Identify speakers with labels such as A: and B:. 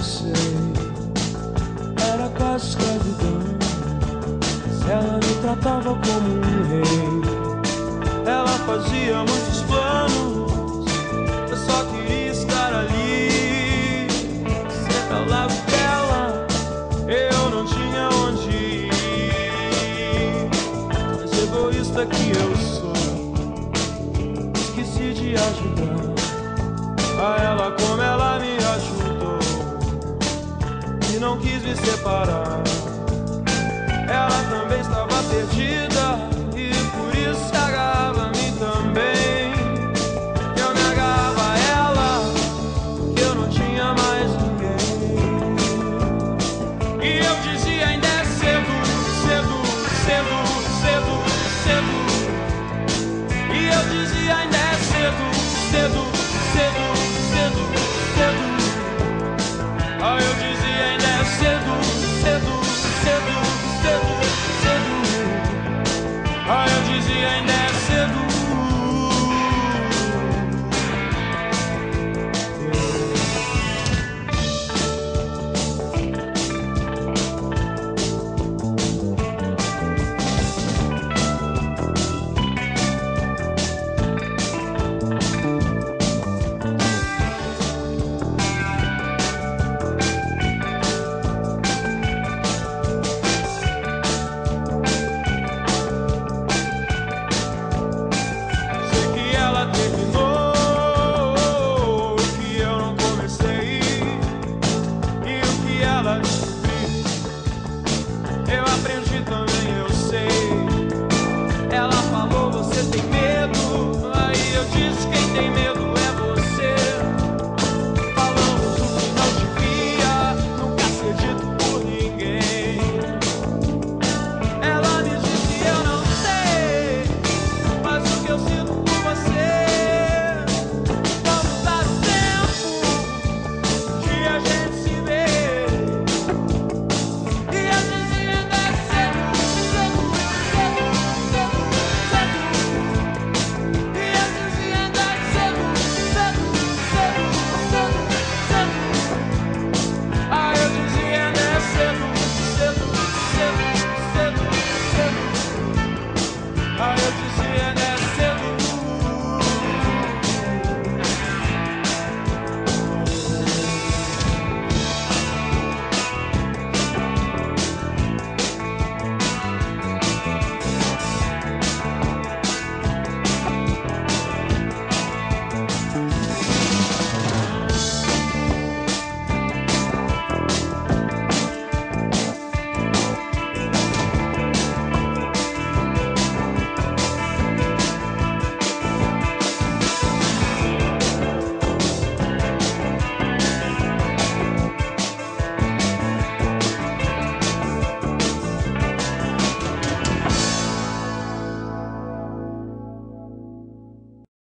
A: você era quase escravidão. Se ela me tratava como um rei, ela fazia muitos planos. Eu só queria estar ali. Você falava dela, eu não tinha onde ir. Mas egoísta que eu sou, esqueci de ajudar a ela como ela não quis me separar. Ela também estava perdida e por isso se agarrava a mim também. Eu me agarrava a ela, porque eu não tinha mais ninguém. E eu dizia ainda é cedo, cedo, cedo, cedo, cedo. E eu dizia ainda é cedo, cedo. e ainda é cedo.